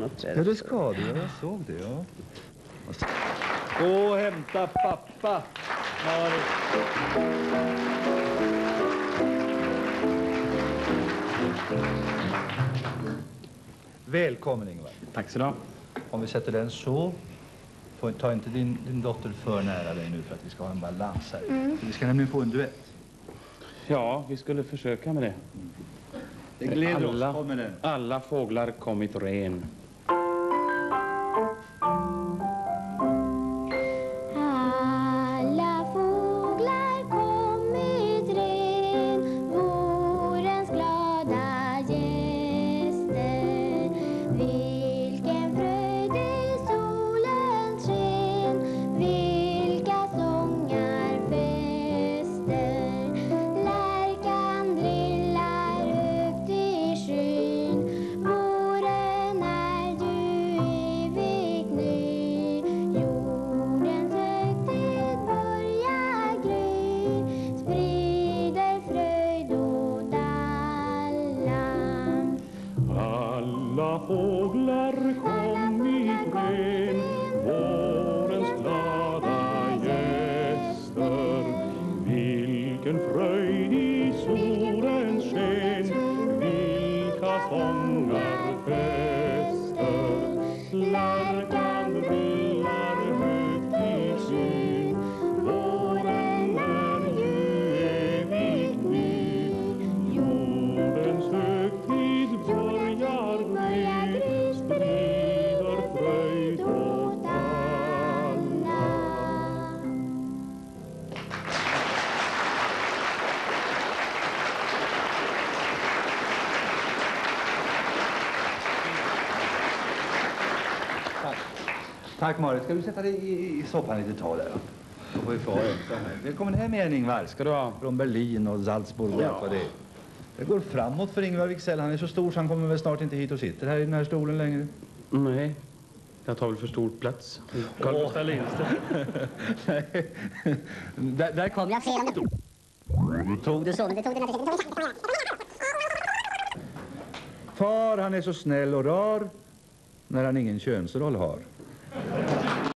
Ja, det ska du. Jag såg det, ja. Gå och hämta pappa, Marit. Välkommen, Ingvar. Tack så du. Om vi sätter den så. Får, ta inte din, din dotter för nära dig nu för att vi ska ha en balans här. Vi ska nämligen få en duett. Ja, vi skulle försöka med det. Det gläder Alla- oss. Kom med den. Alla fåglar kommit ren. Gäster. Alla fåglar kommit ren, vårens glada gäster. Vilken fröjd i solens sken, vilka sångar fester. Lärkan Tack, Marit. Ska du sätta dig i, i soffan lite tag där? då? Får vi få vänta här. Välkommen hem igen, Ingvar. Ska du ha? Från Berlin och Salzburg och allt vad det är. Det går framåt för Ingvar Wicksell. Han är så stor så han kommer väl snart inte hit och sitter här i den här stolen längre. Nej, jag tar väl för stor plats. Carl Gustaf Lindstedt. där, där kom jag fel om det tog du så, men det tog inte. Far, han är så snäll och rar när han ingen könsroll har. Thank you.